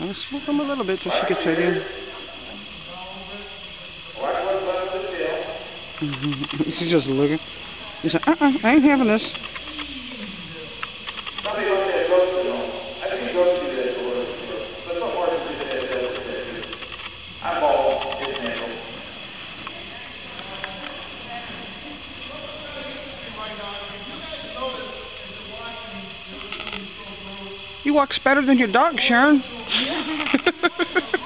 I'll smoke him a little bit till she gets ready. She's just looking. He said, uh-uh, I ain't having this. He walks better than your dog, Sharon.